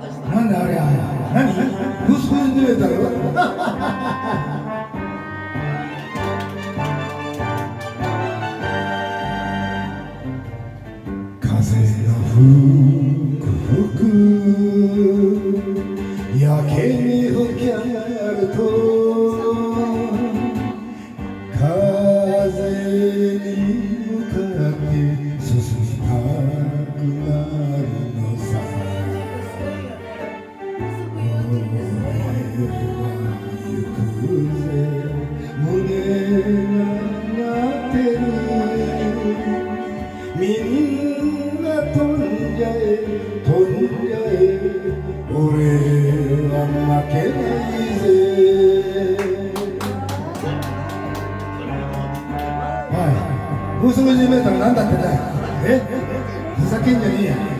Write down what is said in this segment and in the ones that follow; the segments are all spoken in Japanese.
なんあれ何？ブスブス濡れたろ？ふざけんじゃねえや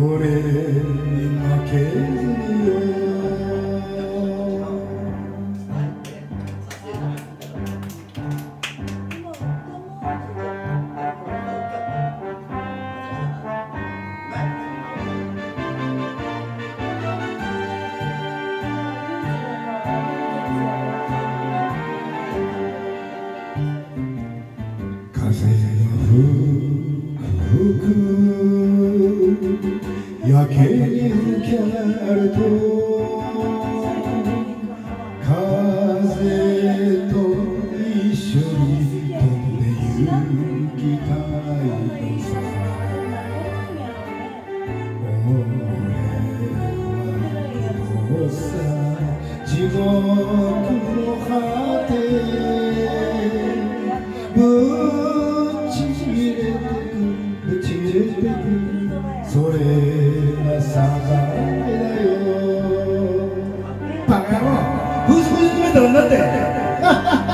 俺に負けけに吹き上がると風と一緒に飛んで行きたいのさ俺はどうさ地獄の果てぶち切れてくぶち切れてく。それブースブース詰めたらなって。